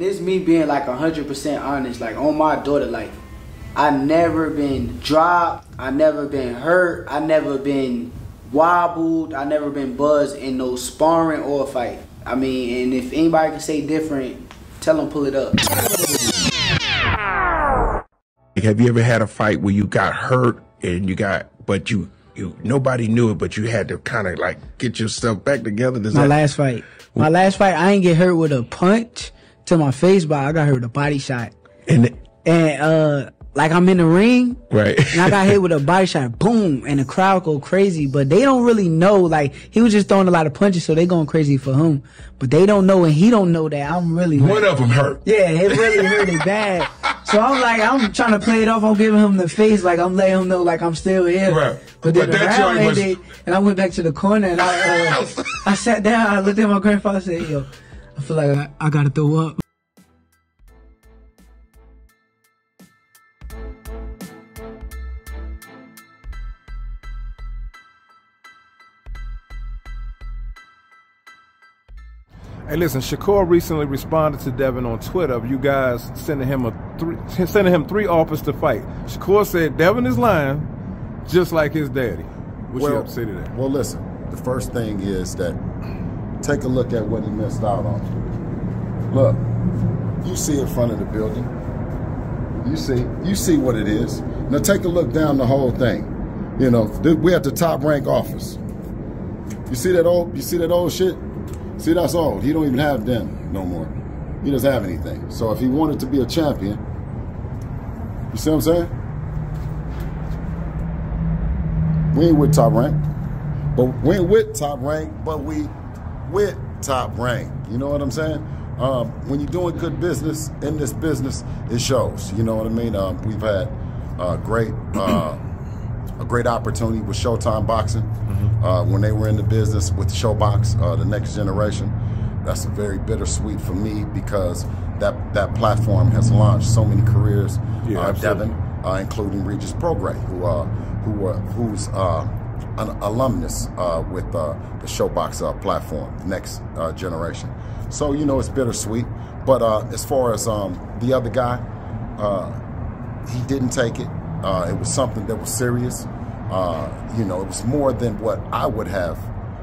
and this me being like hundred percent honest, like on my daughter, like I never been dropped, I never been hurt, I never been wobbled, I never been buzzed in no sparring or fight. I mean, and if anybody can say different, tell them pull it up. Have you ever had a fight where you got hurt and you got, but you, you nobody knew it, but you had to kind of like get yourself back together? Does my that, last fight, my last fight, I ain't get hurt with a punch to my face, but I got hit with a body shot. and And uh, like I'm in the ring, right? and I got hit with a body shot, boom, and the crowd go crazy. But they don't really know. Like he was just throwing a lot of punches, so they going crazy for him. But they don't know, and he don't know that I'm really. One of them hurt. Yeah, it really hurt it bad. So I'm like, I'm trying to play it off. I'm giving him the face, like I'm letting him know, like I'm still here. Right. But then But the that round joint was- and I went back to the corner, and I, uh, I sat down. I looked at my grandfather, and said, "Yo, I feel like I, I gotta throw up." Hey, listen, Shakur recently responded to Devin on Twitter of you guys sending him a three, sending him three offers to fight. Shakur said Devin is lying, just like his daddy. What's you up to say that? Well, listen, the first thing is that take a look at what he missed out on. Look, you see in front of the building. You see, you see what it is. Now take a look down the whole thing. You know, we're at the top rank office. You see that old, you see that old shit? See, that's old. He don't even have them no more. He doesn't have anything. So if he wanted to be a champion, you see what I'm saying? We ain't with top rank. But we ain't with top rank, but we with top rank. You know what I'm saying? Um, when you're doing good business in this business, it shows. You know what I mean? Um, we've had uh, great uh, a great opportunity with Showtime Boxing uh, when they were in the business with ShoBox, uh, the next generation. That's a very bittersweet for me because that that platform has launched so many careers. Yeah, uh. Devin, uh, including Regis Prograis, who uh, who who's uh, an alumnus uh, with uh, the ShoBox uh, platform, next uh, generation. So you know it's bittersweet. But uh, as far as um, the other guy, uh, he didn't take it. It was something that was serious. You know, it was more than what I would have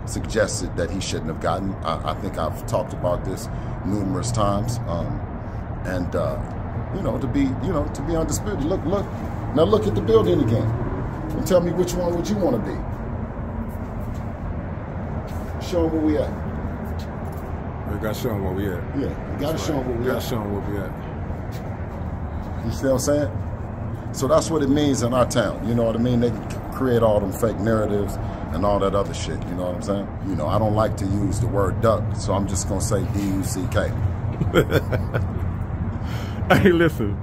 suggested that he shouldn't have gotten. I, I think I've talked about this numerous times. Um, and you know, to be you know to be undisputed. Look, look. Now look at the building again, and tell me which one would you want to be. Show them where we at. We got to show him where we at. Yeah, you gotta show them where we Got at. to show him where we at. You see what I'm saying? So that's what it means in our town. You know what I mean? They can create all them fake narratives and all that other shit. You know what I'm saying? You know, I don't like to use the word duck, so I'm just gonna say D U C K. Hey, listen.